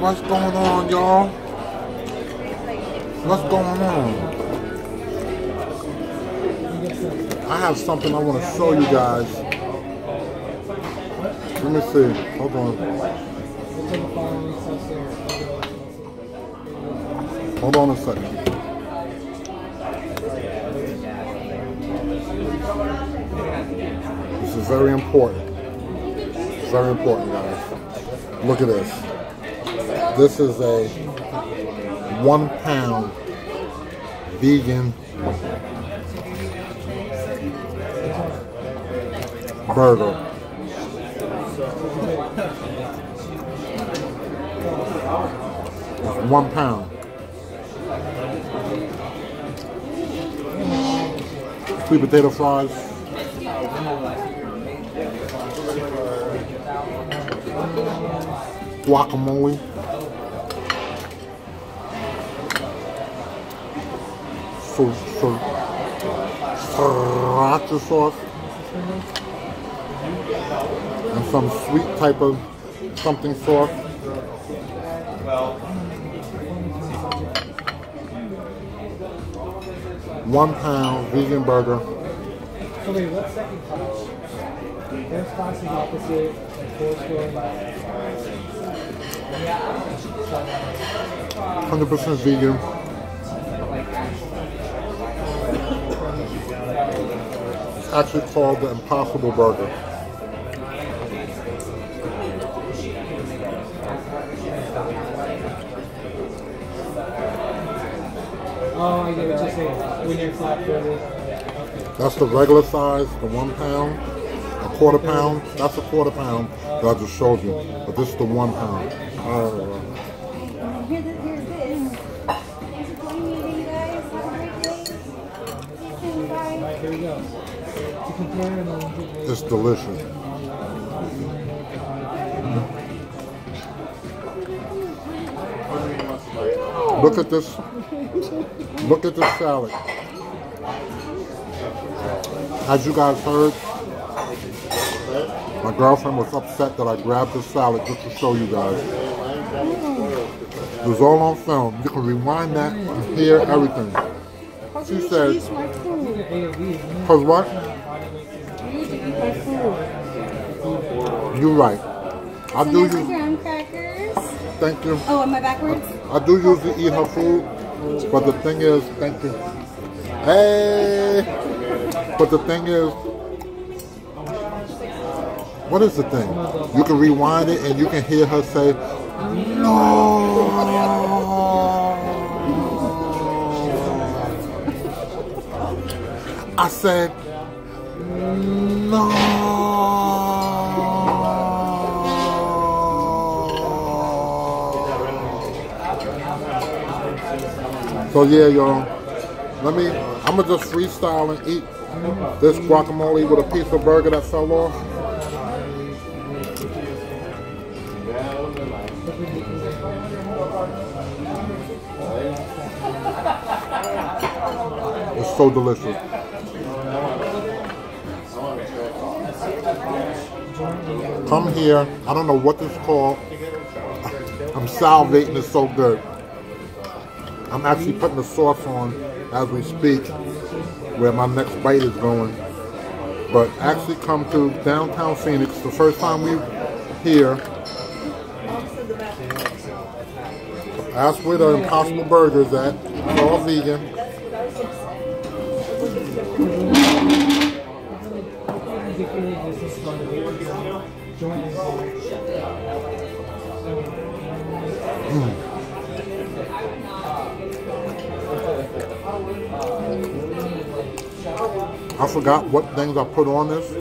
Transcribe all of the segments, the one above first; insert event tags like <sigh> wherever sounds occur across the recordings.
What's going on, y'all? What's going on? I have something I want to show you guys. Let me see. Hold on. Hold on a second. This is very important. Very important, guys. Look at this. This is a one pound vegan burger. One pound. Sweet potato fries. Guacamole. So, so, sriracha sauce. And some sweet type of something sauce. One pound vegan burger. So wait, what's second class? First class is opposite, and fourth floor. 100% vegan. Actually called the Impossible Burger. Oh, I get what you're saying. When you're flat footed. That's the regular size, the one pound, a quarter pound. That's a quarter pound that I just showed you. But this is the one pound. Uh, Here, th- here's this. Thanks for joining me, guys. Have a great day. See you soon. Bye. Alright, here we go. To compare and then give it's delicious. Look at this. Look at this salad. As you guys heard, my girlfriend was upset that I grabbed this salad just to show you guys. It was all on film. You can rewind that and hear everything. She said, Use my food. AOV. cause what? You're right. I do use, graham crackers. thank you. Oh, am I backwards? I do usually eat her food, but the thing is, thank you. Hey! But the thing is, what is the thing? You can rewind it and you can hear her say, No! I said, No! So yeah, y'all. Let me. I'm gonna just freestyle and eat this guacamole with a piece of burger that fell off. It's so delicious. Come here. I don't know what this is called. <laughs> I'm salivating. It's so good. I'm actually putting the sauce on as we speak, where my next bite is going. But actually come to downtown Phoenix. The first time we here. Ask where the Impossible Burger is at. It's all vegan. Mm. I forgot what things I put on this.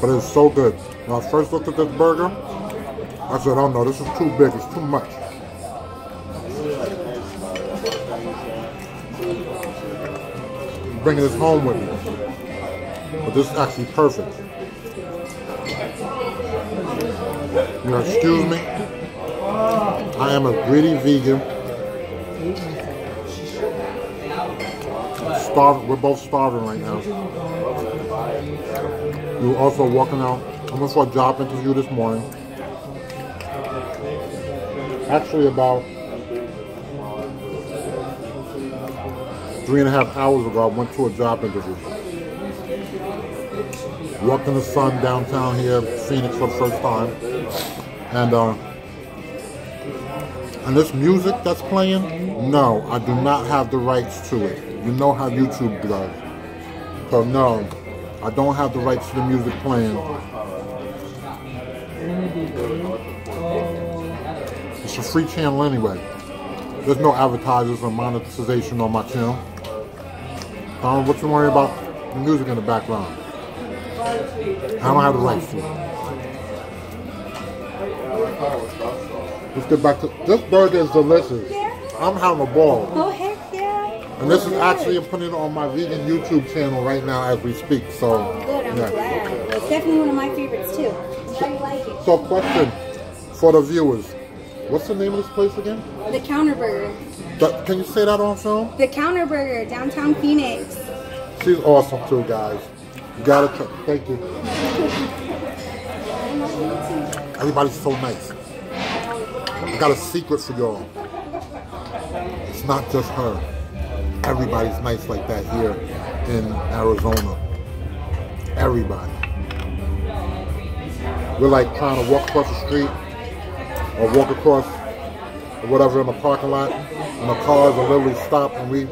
But it's so good. When I first looked at this burger, I said, oh no, this is too big, it's too much. Bringing this home with me. But this is actually perfect. You know, excuse me. I am a greedy vegan. Starving. We're both starving right now. We were also walking out. I went for a job interview this morning. Actually, about three and a half hours ago, I went to a job interview. Walked in the sun downtown here, Phoenix for the first time. And uh, and this music that's playing, no, I do not have the rights to it. You know how YouTube does. So no, I don't have the rights to the music playing. It's a free channel anyway. There's no advertisers or monetization on my channel. Don't what you worry about the music in the background. I don't have the rights to it. Let's get back to this burger is delicious. I'm having a ball. Oh. And this is actually I'm putting it on my vegan YouTube channel right now as we speak. So oh, Good, I'm yeah. glad. It's definitely one of my favorites too. You like it. So question for the viewers. What's the name of this place again? The Counter Burger. Th- Can you say that on film? The Counter Burger, downtown Phoenix. She's awesome too, guys. You gotta. Thank you. Everybody's so nice. I got a secret for y'all. It's not just her. Everybody's nice like that here in Arizona. Everybody. We're like trying to walk across the street or walk across or whatever in the parking lot and the cars are literally stopped and we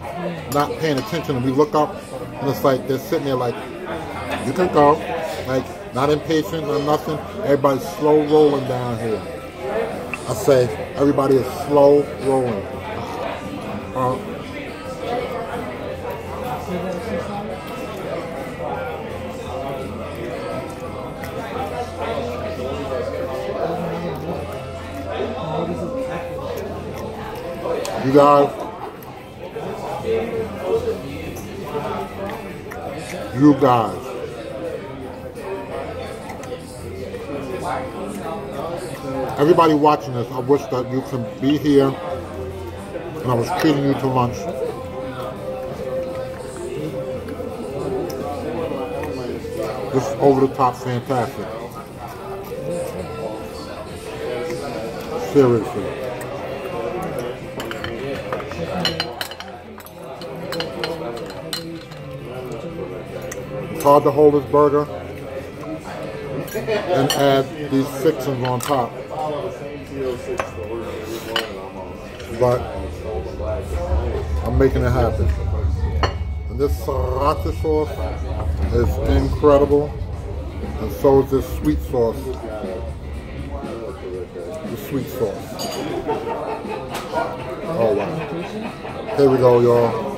not paying attention and we look up and it's like they're sitting there like you can go like not impatient or nothing everybody's slow rolling down here I say everybody is slow rolling uh, you guys you guys everybody watching this I wish that you can be here. And I was treating you to lunch this is over the top fantastic. Seriously hard to hold this burger and add these fixings on top. But I'm making it happen. And this sriracha sauce is incredible. And so is this sweet sauce. The sweet sauce. Oh wow. Here we go, y'all.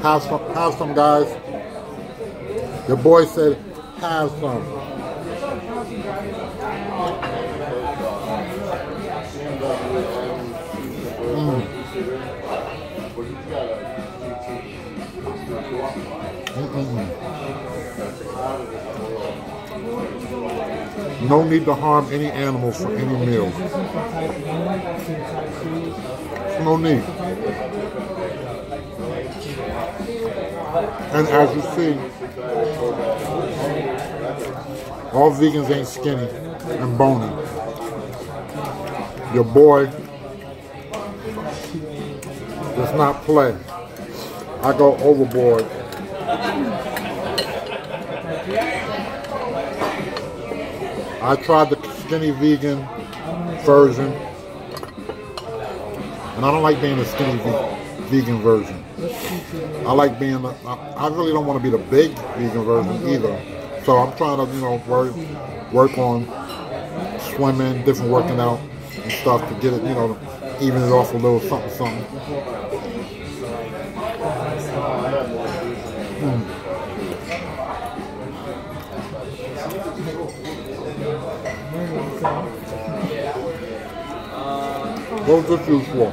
Have some, have some guys. Your boy said, have some. Mm. Mm-mm. No need to harm any animals for any meal. No need. And as you see, all vegans ain't skinny and bony. Your boy does not play. I go overboard. I tried the skinny vegan version, and I don't like being a skinny ve- vegan version. I like being, I, I really don't want to be the big vegan version either. So I'm trying to, you know, work, work on swimming, different working out and stuff to get it, you know, even it off a little something, something. Mm. What was this used for?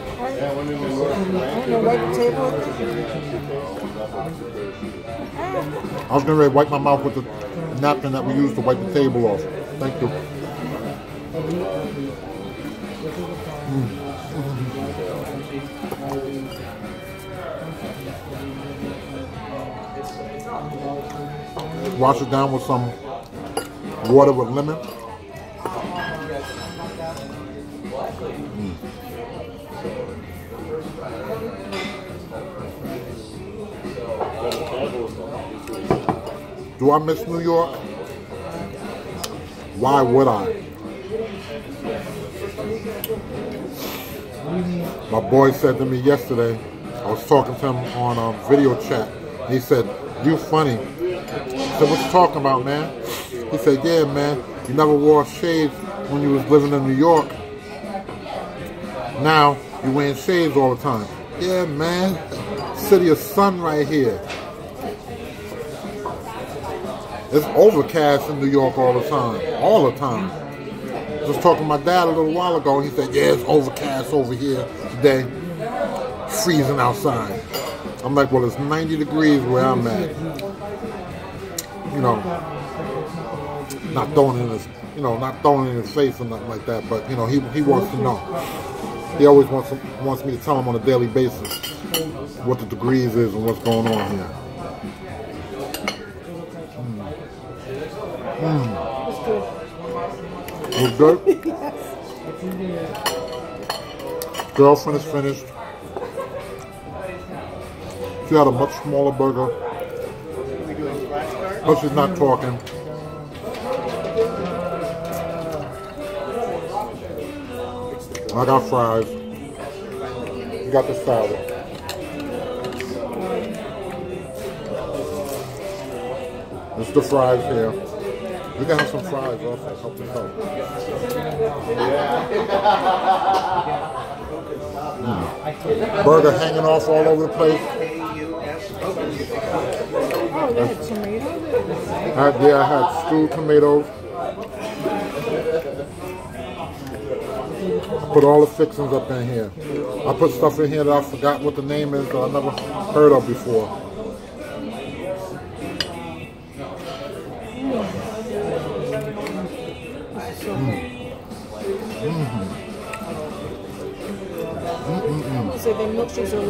I was to wipe my mouth with the napkin that we use to wipe the table off. Thank you. Mm. Wash it down with some water with lemon. Mm. Do I miss New York? Why would I? My boy said to me yesterday, I was talking to him on a video chat. He said, you funny. I said, what you talking about, man? He said, yeah, man, you never wore shades when you was living in New York. Now, you wearing shades all the time. Yeah, man, city of sun right here. It's overcast in New York all the time. All the time. Just talking to my dad a little while ago, he said, yeah, it's overcast over here today. Freezing outside. I'm like, well, it's 90 degrees where I'm at. You know, not throwing in his, you know, not throwing in his face or nothing like that, but, you know, he, he wants to know. He always wants, wants me to tell him on a daily basis what the degrees is and what's going on here. Was good? Girlfriend is finished. She had a much smaller burger. But she's not talking. I got fries. You got the salad. It's the fries here. We got some fries also. Help us out. Mm. Burger hanging off all over the place. Oh, they had tomatoes? I, yeah, I had stewed tomatoes. I put all the fixings up in here. I put stuff in here that I forgot what the name is that I never heard of before.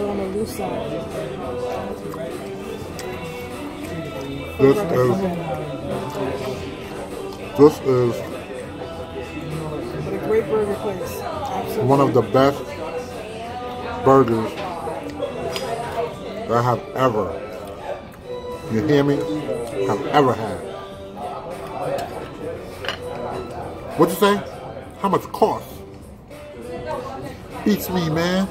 On the loose side. This is this is a great burger place. Absolutely. one of the best burgers that I have ever, you hear me, have ever had. What'd you say? How much cost? Beats me, man.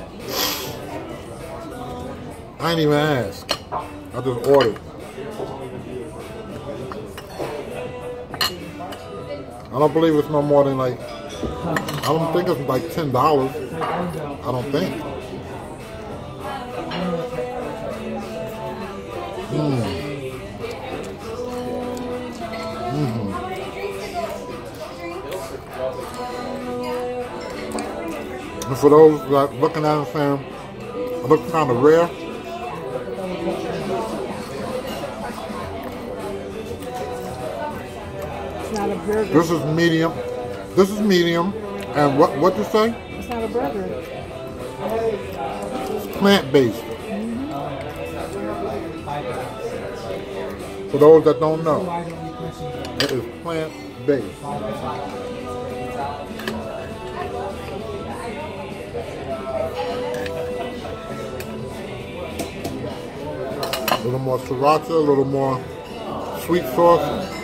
I ain't even ask. I just ordered. I don't believe it's no more than like, I don't think it's like $10. I don't think. Mm. Mm-hmm. And for those like looking at it saying, it looks kind of rare. This is medium. This is medium. And what what you say? It's not a burger. Plant based. For those that don't know, it is plant based. A little more sriracha, a little more sweet sauce.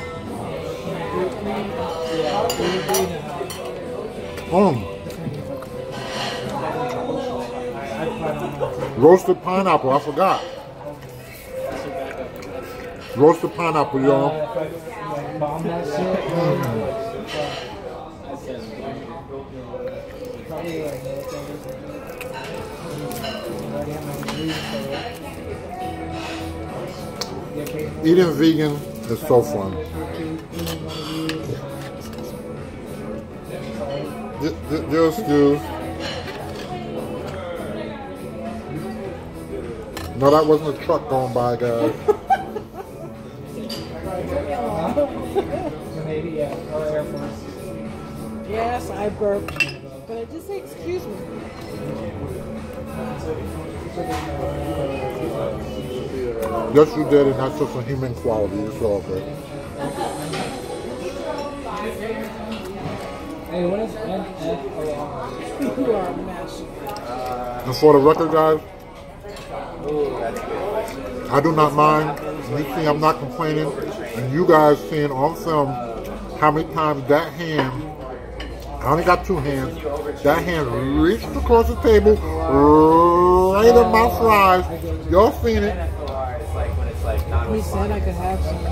Mm. Roasted pineapple, I forgot. Roasted pineapple, y'all. Eating vegan is so fun. Th- th- Just do. No, that wasn't a truck going by, guys. Maybe, yeah, or Air Force. Yes, I burped. But I just say excuse me. Yes, you did, and that's just a human quality. It's all good. Hey, what is eh, eh, oh, NFOR? You are a mess. And for the record, guys, I do not mind. You see, I'm not complaining, and you guys seeing on film how many times that hand. I only got two hands. That hand reached across the table, right in my fries. Y'all seen it? He said I could have some.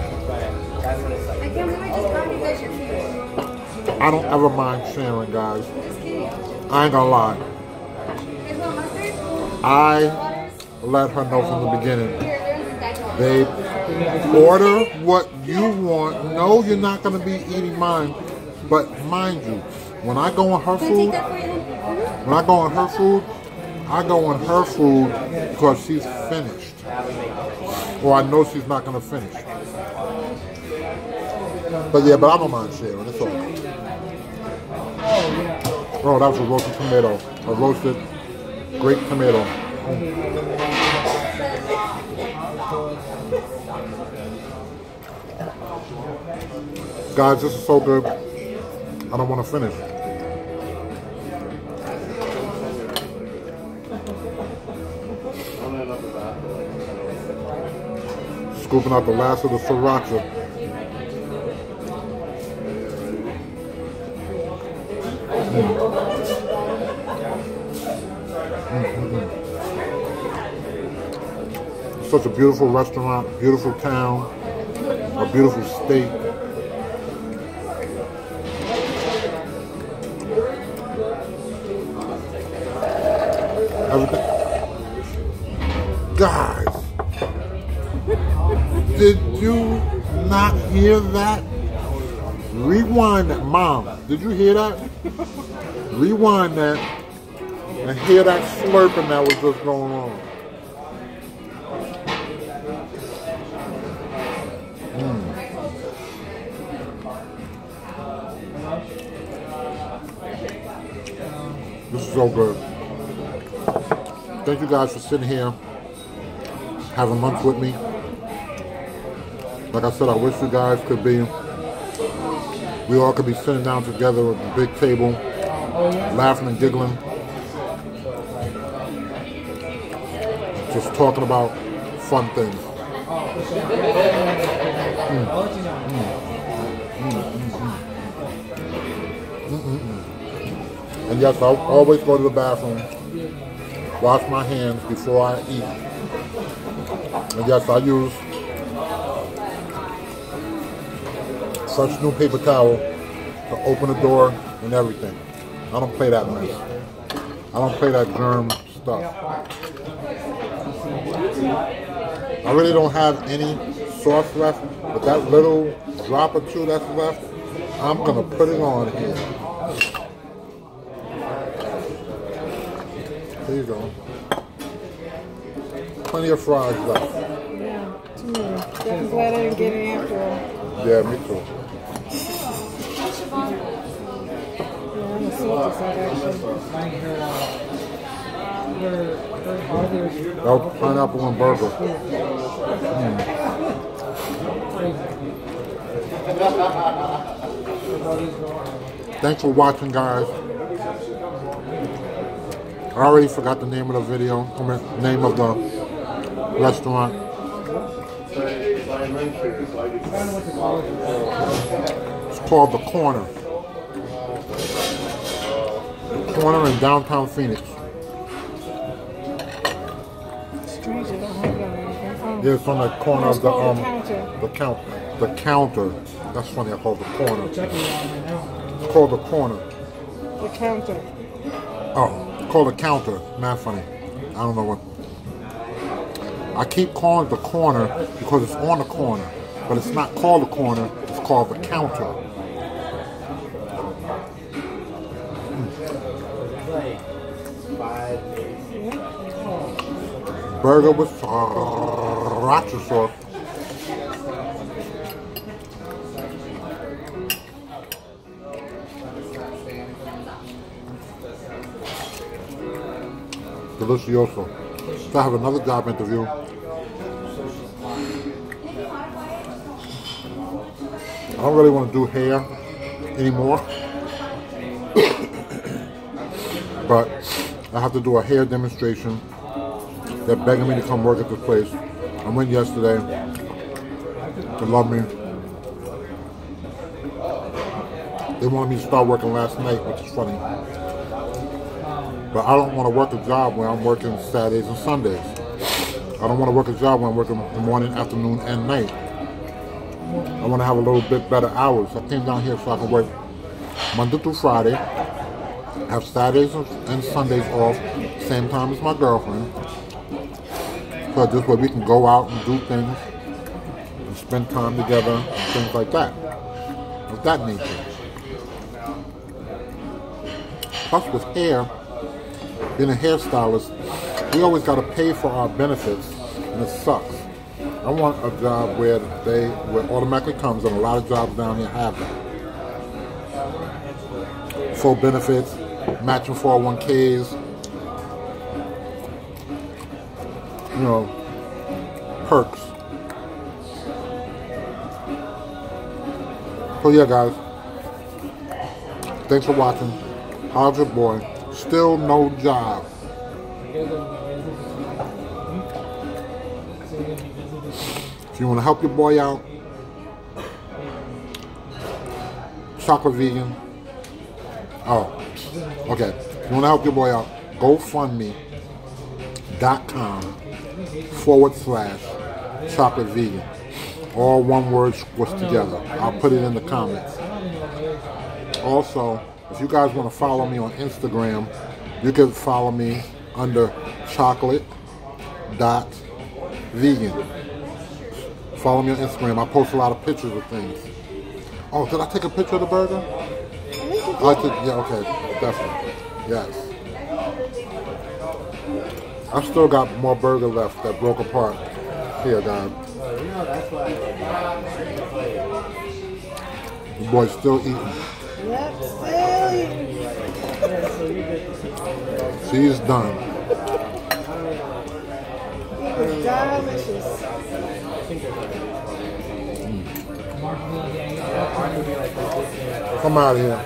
I can't believe I just brought you guys your food. I don't ever mind sharing, guys. I ain't gonna lie. Guys want mustard? I let her know from the beginning. Here, there's the dice. Babe, order what you want. No, you're not to be eating mine. But mind you, when I go on her Can I take food, that for you then? when I go on her food, I go on her food because she's finished. Or I know she's not to finish. But yeah, but I don't mind sharing. It's all. Oh, that was a roasted tomato. A roasted grape tomato. Guys, this is so good. I don't want to finish. Scooping out the last of the sriracha. Such a beautiful restaurant, beautiful town, a beautiful state. Guys, did you not hear that? Rewind that. Mom, did you hear that? Rewind that and hear that slurping that was just going on. So good. Thank you guys for sitting here, having lunch with me. Like I said, I wish you guys could be, we all could be sitting down together at the big table, laughing and giggling, just talking about fun things. I'll And yes, I always go to the bathroom, wash my hands before I eat. And yes, I use such new paper towel to open the door and everything. I don't play that mess. I don't play that germ stuff. I really don't have any sauce left, but that little drop or two that's left, I'm gonna put it on here. There you go. Plenty of fries left. Yeah, too many. I'm glad I didn't get any after all. Yeah, me too. Was pineapple and burger. Hmm. Thanks for watching, guys. I already forgot the name of the video, I mean, name of the restaurant. It's called The Corner. The Corner in downtown Phoenix. Strange, I don't have it on anything. Oh. Yeah, it's on the corner of the um the counter. the counter. That's funny. I call it the corner. checking it out right now. It's called the corner. The counter. Oh, called a counter. Not funny. I don't know what. I keep calling it the corner because it's on the corner, but it's not called the corner. It's called the counter. Hmm. Burger with sriracha sauce. Delicioso. So I have another job interview. I don't really want to do hair. anymore. but I have to do a hair demonstration. They're begging me to come work at this place. I went yesterday. They love me. They wanted me to start working last night, which is funny. But I don't want to work a job where I'm working Saturdays and Sundays. I don't want to work a job where I'm working morning, afternoon, and night. I want to have a little bit better hours. I came down here so I can work Monday through Friday, have Saturdays and Sundays off, same time as my girlfriend. So this way we can go out and do things and spend time together and things like that. Of that nature. Plus with hair, being a hairstylist, we always got to pay for our benefits, and it sucks. I want a job where they where automatically comes, and a lot of jobs down here have that. Full benefits, matching 401ks, you know, perks. So yeah, guys. Thanks for watching. How's your boy? Still no job. If you want to help your boy out, chocolate vegan. Oh, okay. If you want to help your boy out, GoFundMe.com forward slash chocolate vegan. All one word squished together. I'll put it in the comments. Also, if you guys want to follow me on Instagram, you can follow me under chocolate dot vegan. Follow me on Instagram. I post a lot of pictures of things. Oh, did I take a picture of the burger? I took, yeah, okay, definitely. Yes. I still got more burger left that broke apart. Here, guys. The boy's still eating. Yep, still eating. She's done. Delicious. Come out of here.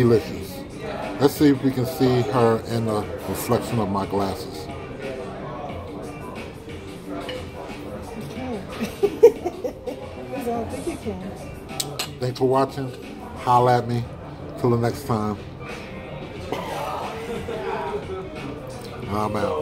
Delicious. Let's see if we can see her in the reflection of my glasses. I don't think you can. Thanks for watching. Holla at me. Till the next time. I'm out.